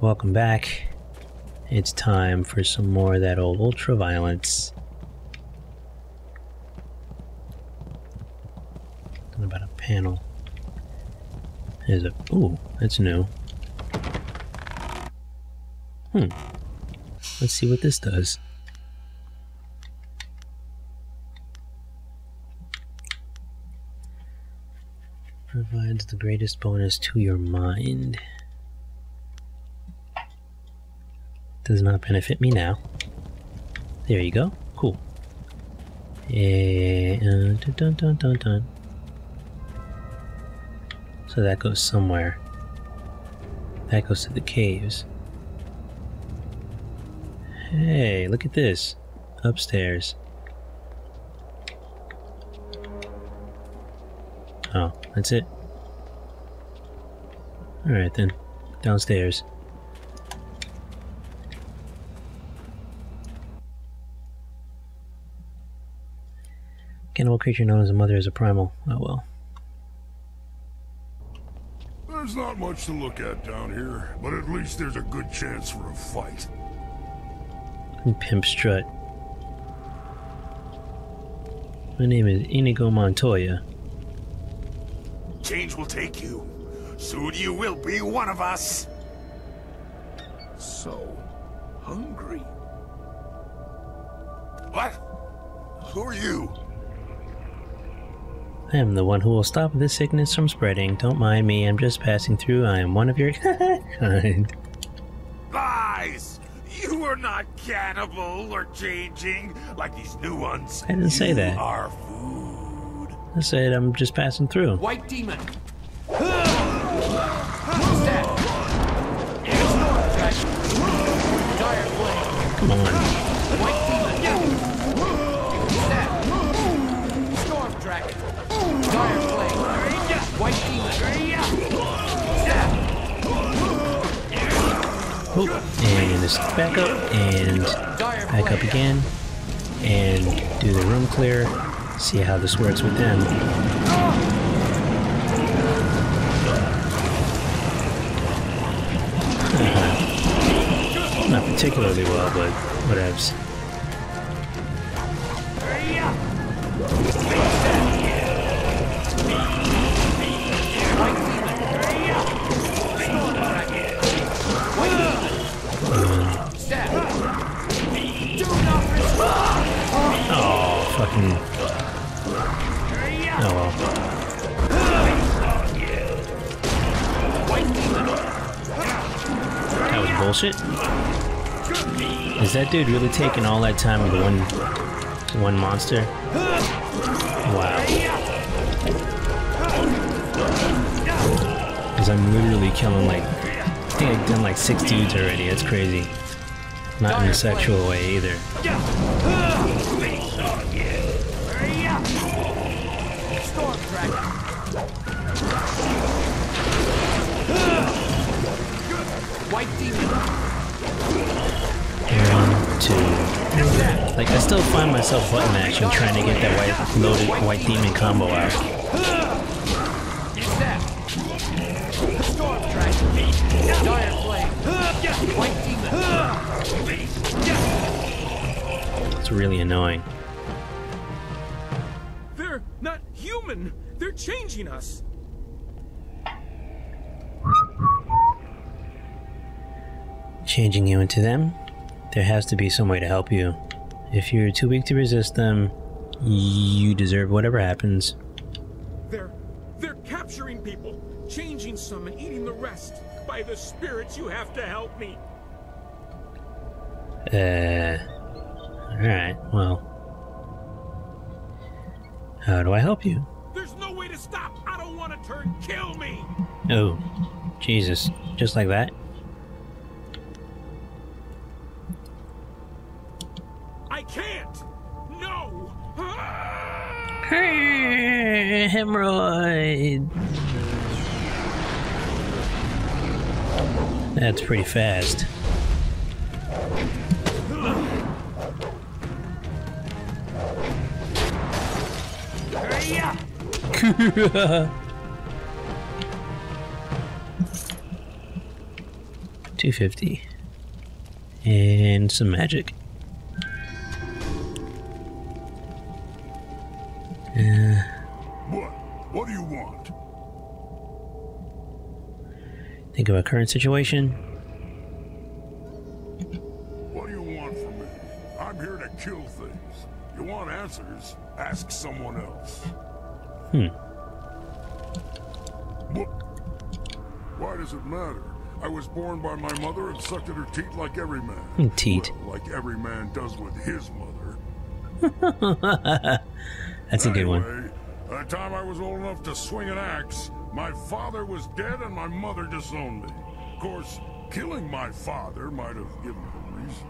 Welcome back. It's time for some more of that old ultra violence. What about a panel? Is it? Ooh, that's new. Hmm. Let's see what this does. Provides the greatest bonus to your mind. Does not benefit me now. There you go. Cool. And dun dun dun dun. So that goes somewhere. That goes to the caves. Hey, look at this. Upstairs. Oh, that's it? Alright then. Downstairs. Cannibal creature known as a mother is a primal. Oh well. There's not much to look at down here, but at least there's a good chance for a fight. Pimp strut. My name is Inigo Montoya. Change will take you. Soon you will be one of us. So, hungry. What? Who are you? I am the one who will stop this sickness from spreading. Don't mind me, I'm just passing through. I am one of your kind. Lies! You are not cannibal or changing like these new ones. I didn't say You that. are food. I said I'm just passing through. White demon. Stab. Storm dragon. Dire flame. Come on. Back up and back up again and do the room clear. See how this works with them. Uh-huh. Not particularly well, but whatevs. Fucking. Oh well. That was bullshit. Is that dude really taking all that time with one one monster? Wow. Because I'm literally killing like I think I've done like six dudes already. That's crazy. Not in a sexual way either. Demon. Like I still find myself button mashing trying to get that white loaded white demon combo out. It's really annoying. They're not human. They're changing us. Changing you into them, there has to be some way to help you. If you're too weak to resist them, you deserve whatever happens. They're they're capturing people, changing some and eating the rest. By the spirits, you have to help me. Uh. Alright, well. How do I help you? There's no way to stop. I don't want to turn. Kill me. Oh, Jesus. Just like that? Hemorrhoid! That's pretty fast. 250. And some magic. Uh, think of our current situation. What do you want from me? I'm here to kill things. You want answers? Ask someone else. Hmm. What? Why does it matter? I was born by my mother and sucked at her teat like every man. Hmm, teat. Well, like every man does with his mother. That's a good one. By the time I was old enough to swing an axe, my father was dead and my mother disowned me. Of course, killing my father might have given her a reason.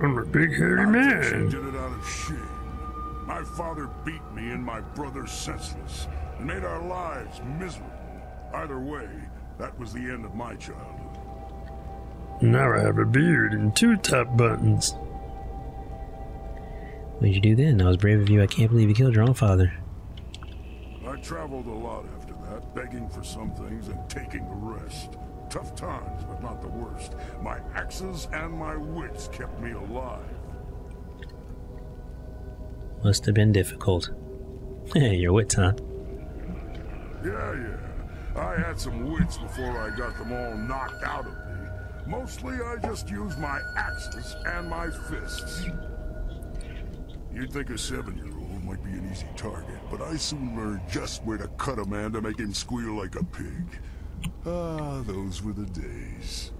I'm a big hairy I think she did it out of shame. My father beat me and my brother senseless and made our lives miserable. Either way, that was the end of my childhood. Now I have a beard and two top buttons. What did you do then? That was brave of you. I can't believe you killed your own father. I traveled a lot after that, begging for some things and taking the rest. Tough times, but not the worst. My axes and my wits kept me alive. Must have been difficult. your wits, huh? Yeah, yeah. I had some wits before I got them all knocked out of me. Mostly I just used my axes and my fists. You'd think a seven-year-old might be an easy target, but I soon learned just where to cut a man to make him squeal like a pig. Ah, those were the days.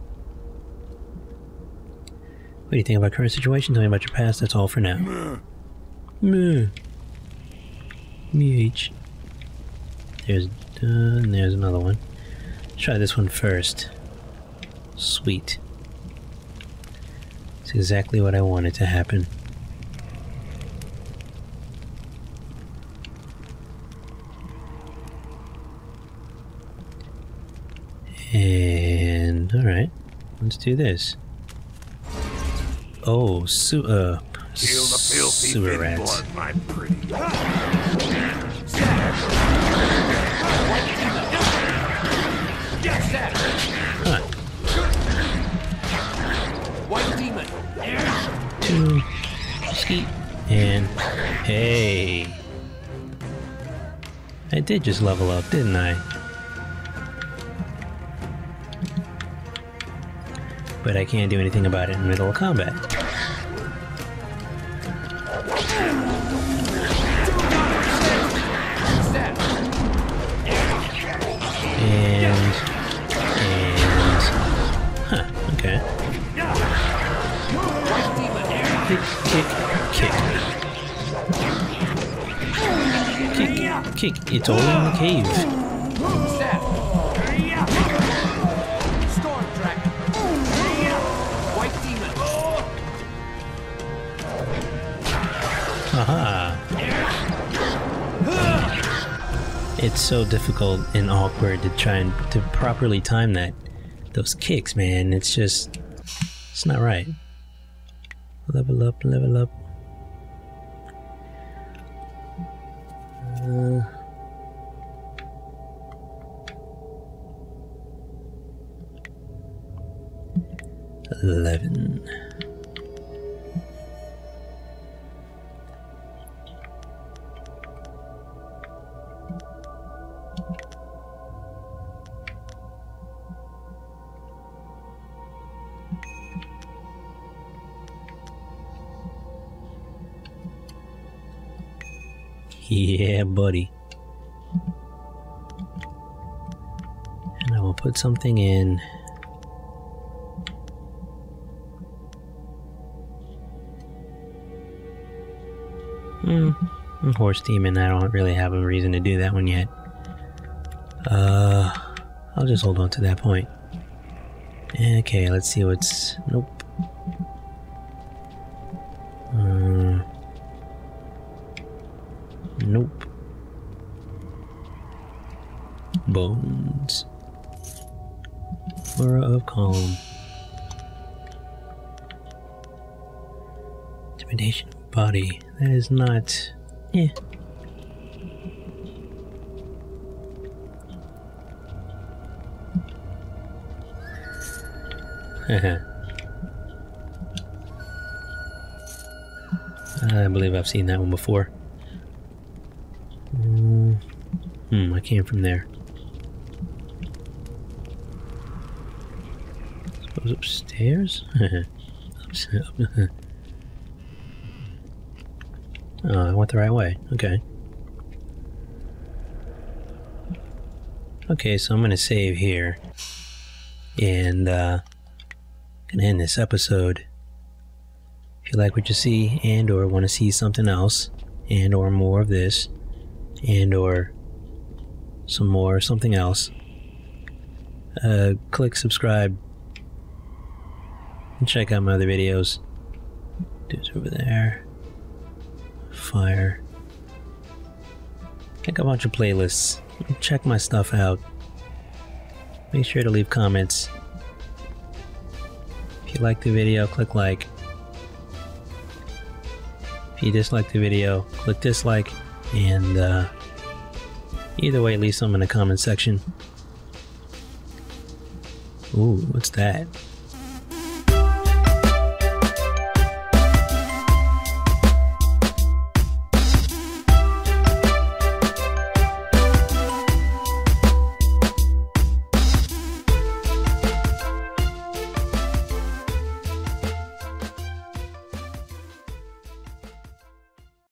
What do you think about current situation? Tell me about your past. That's all for now. Meh. Meh. Meh. There's done. There's another one. Let's try this one first. Sweet. It's exactly what I wanted to happen. And alright, let's do this. Oh, su uh, Feel the sewer rats. blood, my pretty. Get that! Huh. White demon! Two, skeet, and hey. I did just level up, didn't I? But I can't do anything about it in the middle of combat. And and huh, okay. Kick! Kick, kick, kick. Kick. It's all in the cave. Haha. It's so difficult and awkward to try and to properly time that those kicks, man. It's just it's not right. Level up, level up. Uh, Eleven. Yeah, buddy. And I will put something in. Hmm. Horse demon. I don't really have a reason to do that one yet. Uh, I'll just hold on to that point. Okay, let's see what's. Nope. Uh, Nope. Bones. Aura of Calm. Intimidation body. That is not. Eh. I believe I've seen that one before. Hmm, I came from there. Suppose upstairs? oh, I went the right way. Okay. Okay, so I'm gonna save here. And, uh, gonna end this episode. If you like what you see and or want to see something else and or more of this and or some more something else. Uh, click subscribe. And check out my other videos. Dude's over there. Fire. Check a bunch of playlists. Check my stuff out. Make sure to leave comments. If you like the video click like. If you dislike the video, click dislike, and uh, either way, leave some in the comment section. Ooh, what's that?